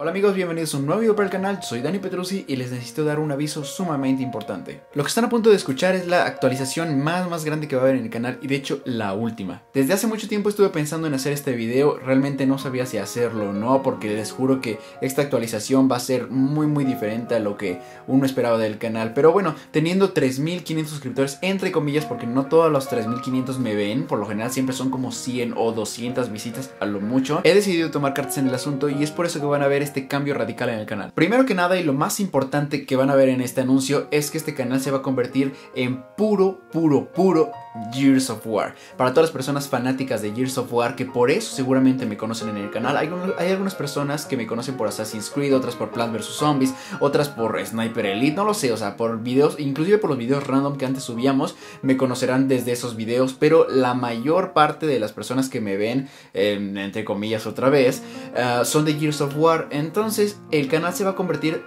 Hola amigos, bienvenidos a un nuevo video para el canal, soy Dani Petruzzi y les necesito dar un aviso sumamente importante. Lo que están a punto de escuchar es la actualización más más grande que va a haber en el canal y de hecho la última. Desde hace mucho tiempo estuve pensando en hacer este video, realmente no sabía si hacerlo o no porque les juro que esta actualización va a ser muy muy diferente a lo que uno esperaba del canal. Pero bueno, teniendo 3500 suscriptores entre comillas porque no todos los 3500 me ven, por lo general siempre son como 100 o 200 visitas a lo mucho, he decidido tomar cartas en el asunto y es por eso que van a ver este cambio radical en el canal. Primero que nada y lo más importante que van a ver en este anuncio es que este canal se va a convertir en puro, puro, puro Gears of War. Para todas las personas fanáticas de Gears of War, que por eso seguramente me conocen en el canal, hay, hay algunas personas que me conocen por Assassin's Creed, otras por Plants vs. Zombies, otras por Sniper Elite, no lo sé, o sea, por videos, inclusive por los videos random que antes subíamos, me conocerán desde esos videos, pero la mayor parte de las personas que me ven, entre comillas otra vez, ah, son de Gears of War. Entonces, el canal se va a convertir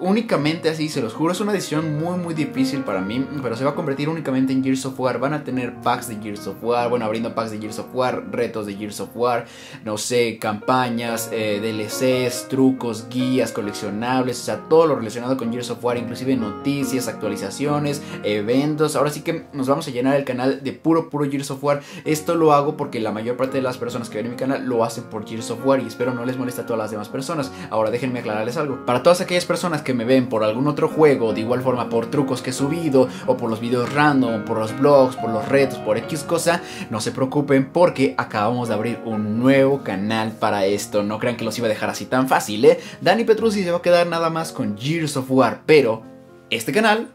únicamente así, se los juro, es una decisión muy muy difícil para mí, pero se va a convertir únicamente en Gears of War. Van a tener packs de Gears of War, bueno, abriendo packs de Gears of War, retos de Gears of War, no sé, campañas, eh, DLCs, trucos, guías, coleccionables, o sea, todo lo relacionado con Gears of War, inclusive noticias, actualizaciones, eventos. Ahora sí que nos vamos a llenar el canal de puro, puro Gears of War. Esto lo hago porque la mayor parte de las personas que ven mi canal lo hacen por Gears of War y espero no les moleste a todas las demás personas. Ahora déjenme aclararles algo. Para todas aquellas personas que me ven por algún otro juego, de igual forma por trucos que he subido, o por los videos random, por los blogs, por los retos, por X cosa, no se preocupen porque acabamos de abrir un nuevo canal para esto. No crean que los iba a dejar así tan fácil, ¿eh? Dani Petruzzi se va a quedar nada más con Gears of War, pero este canal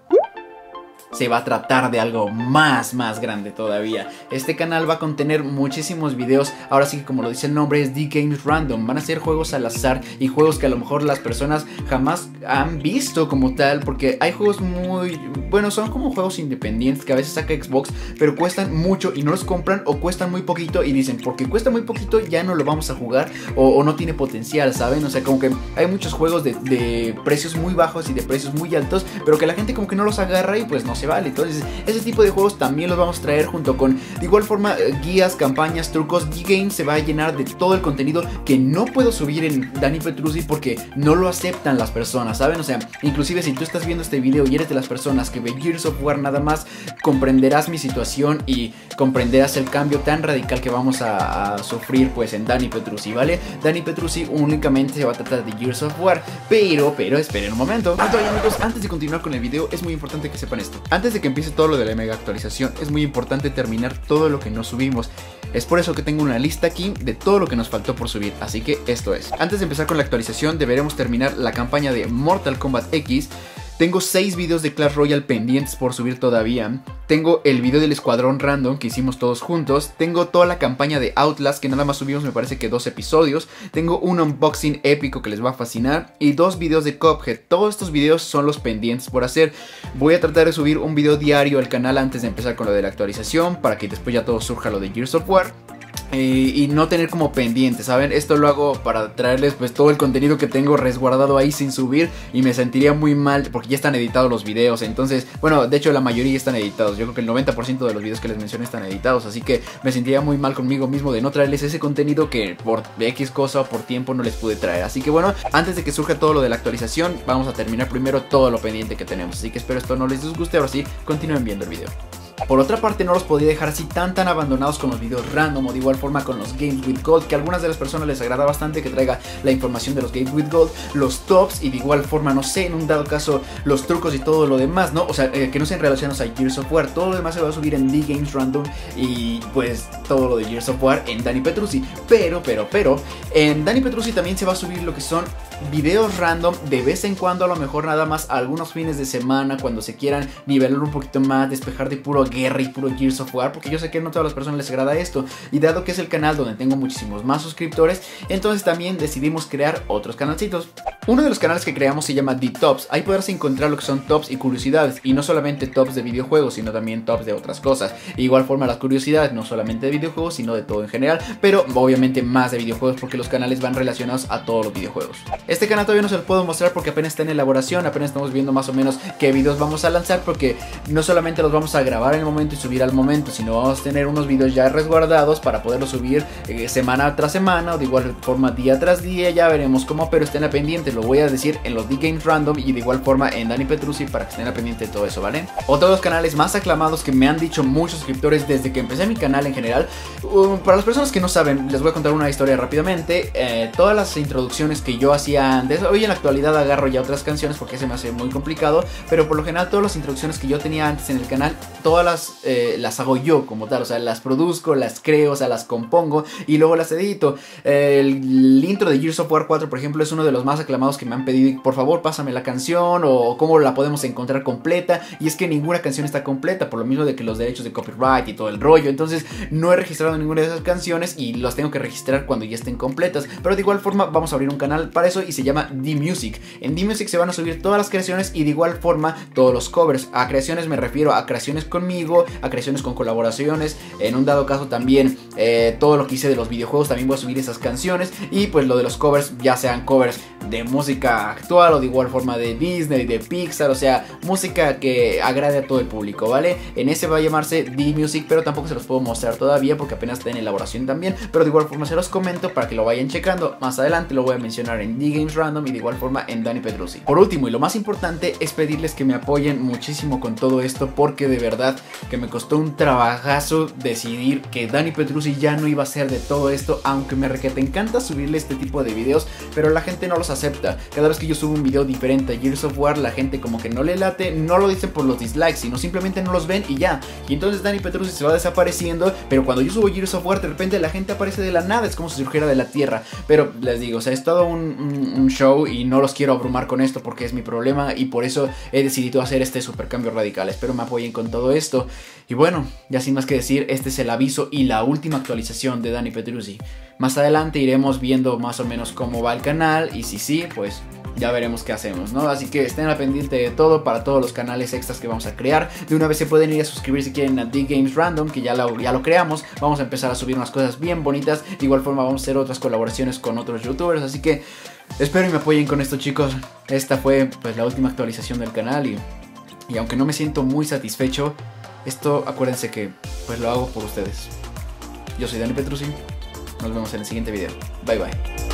se va a tratar de algo más, más grande todavía. Este canal va a contener muchísimos videos, ahora sí que como lo dice el nombre es The Games Random, van a ser juegos al azar y juegos que a lo mejor las personas jamás han visto como tal, porque hay juegos muy, bueno, son como juegos independientes que a veces saca Xbox, pero cuestan mucho y no los compran o cuestan muy poquito y dicen, porque cuesta muy poquito ya no lo vamos a jugar o, no tiene potencial, ¿saben? O sea, como que hay muchos juegos de, de precios muy bajos y de precios muy altos, pero que la gente como que no los agarra y pues no se vale. Entonces, ese tipo de juegos también los vamos a traer junto con, de igual forma, eh, guías, campañas, trucos. D-Game se va a llenar de todo el contenido que no puedo subir en Dani Petruzzi porque no lo aceptan las personas, ¿saben? O sea, inclusive si tú estás viendo este video y eres de las personas que ve Gears of War nada más, comprenderás mi situación y comprenderás el cambio tan radical que vamos a, sufrir pues en Dani Petruzzi, ¿vale? Dani Petruzzi únicamente se va a tratar de Gears of War, pero, pero esperen un momento. amigos, antes de continuar con el video es muy importante que sepan esto. Antes de que empiece todo lo de la mega actualización, es muy importante terminar todo lo que no subimos. Es por eso que tengo una lista aquí de todo lo que nos faltó por subir, así que esto es. Antes de empezar con la actualización, deberemos terminar la campaña de Mortal Kombat X tengo 6 videos de Clash Royale pendientes por subir todavía. Tengo el video del Escuadrón Random que hicimos todos juntos. Tengo toda la campaña de Outlast que nada más subimos me parece que dos episodios. Tengo un unboxing épico que les va a fascinar. Y dos videos de Cuphead. Todos estos videos son los pendientes por hacer. Voy a tratar de subir un video diario al canal antes de empezar con lo de la actualización. Para que después ya todo surja lo de Gears of War. Y no tener como pendiente, ¿saben? Esto lo hago para traerles pues todo el contenido que tengo resguardado ahí sin subir y me sentiría muy mal porque ya están editados los videos, entonces, bueno, de hecho la mayoría están editados, yo creo que el 90% de los videos que les mencioné están editados, así que me sentiría muy mal conmigo mismo de no traerles ese contenido que por X cosa o por tiempo no les pude traer, así que bueno, antes de que surja todo lo de la actualización, vamos a terminar primero todo lo pendiente que tenemos, así que espero esto no les disguste, ahora sí, continúen viendo el video. Por otra parte, no los podía dejar así tan tan abandonados con los videos random o de igual forma con los Games with Gold, que a algunas de las personas les agrada bastante que traiga la información de los Games with Gold, los tops y de igual forma, no sé, en un dado caso, los trucos y todo lo demás, ¿no? O sea, eh, que no sean relacionados a Gears of War, todo lo demás se va a subir en The Games Random y pues todo lo de Gears of War en Danny Petruzzi. Pero, pero, pero, en Danny Petruzzi también se va a subir lo que son videos random de vez en cuando, a lo mejor nada más algunos fines de semana, cuando se quieran nivelar un poquito más, despejar de puro guerra y puro Gears of War, porque yo sé que no a todas las personas les agrada esto. Y dado que es el canal donde tengo muchísimos más suscriptores, entonces también decidimos crear otros canalcitos. Uno de los canales que creamos se llama The Tops. Ahí podrás encontrar lo que son tops y curiosidades. Y no solamente tops de videojuegos, sino también tops de otras cosas. Igual forma las curiosidades, no solamente de videojuegos, sino de todo en general. Pero obviamente más de videojuegos porque los canales van relacionados a todos los videojuegos. Este canal todavía no se lo puedo mostrar porque apenas está en elaboración. Apenas estamos viendo más o menos qué videos vamos a lanzar. Porque no solamente los vamos a grabar en momento y subir al momento, sino vamos a tener unos videos ya resguardados para poderlos subir eh, semana tras semana o de igual forma día tras día. Ya veremos cómo, pero estén a pendiente lo voy a decir en los D-Games Random y de igual forma en Dani Petrucci para que estén a pendiente de todo eso, ¿vale? Otro de los canales más aclamados que me han dicho muchos suscriptores desde que empecé mi canal en general. Uh, para las personas que no saben, les voy a contar una historia rápidamente. Eh, todas las introducciones que yo hacía antes, hoy en la actualidad agarro ya otras canciones porque se me hace muy complicado, pero por lo general todas las introducciones que yo tenía antes en el canal, todas las, eh, las hago yo como tal, o sea, las produzco, las creo, o sea, las compongo y luego las edito. el intro de Gears of War 4, por ejemplo, es uno de los más aclamados que me han pedido, por favor, pásame la canción o cómo la podemos encontrar completa. Y es que ninguna canción está completa, por lo mismo de que los derechos de copyright y todo el rollo. Entonces, no he registrado ninguna de esas canciones y las tengo que registrar cuando ya estén completas. Pero de igual forma, vamos a abrir un canal para eso y se llama D-Music. En D-Music se van a subir todas las creaciones y de igual forma todos los covers. A creaciones me refiero a creaciones a creaciones con colaboraciones. En un dado caso también eh, todo lo que hice de los videojuegos también voy a subir esas canciones. Y pues lo de los covers, ya sean covers de música actual o de igual forma de Disney, de Pixar, o sea, música que agrade a todo el público, ¿vale? En ese va a llamarse D-Music, pero tampoco se los puedo mostrar todavía porque apenas está en elaboración también, pero de igual forma se los comento para que lo vayan checando. Más adelante lo voy a mencionar en D-Games Random y de igual forma en Dani Pedruzzi. Por último y lo más importante es pedirles que me apoyen muchísimo con todo esto porque de verdad que me costó un trabajazo decidir que Dani Pedruzzi ya no iba a ser de todo esto, aunque me requete encanta subirle este tipo de videos, pero la gente no los acepta. Cada vez que yo subo un video diferente a Gears of War, la gente como que no le late, no lo dicen por los dislikes, sino simplemente no los ven y ya. Y entonces Danny Petruzzi se va desapareciendo, pero cuando yo subo Gears of War, de repente la gente aparece de la nada, es como si surgiera de la tierra. Pero les digo, o sea, es todo un, show y no los quiero abrumar con esto porque es mi problema y por eso he decidido hacer este super cambio radical. Espero me apoyen con todo esto. Y bueno, ya sin más que decir, este es el aviso y la última actualización de Danny Petruzzi. Más adelante iremos viendo más o menos cómo va el canal y si sí, pues ya veremos qué hacemos, ¿no? Así que estén al pendiente de todo para todos los canales extras que vamos a crear. De una vez se pueden ir a suscribir si quieren a The Games Random, que ya lo, ya lo creamos. Vamos a empezar a subir unas cosas bien bonitas. De igual forma vamos a hacer otras colaboraciones con otros youtubers, así que espero y me apoyen con esto chicos. Esta fue pues la última actualización del canal y, y aunque no me siento muy satisfecho, esto acuérdense que pues lo hago por ustedes. Yo soy Dani Petrucci. Nos vemos en el siguiente video. Bye bye.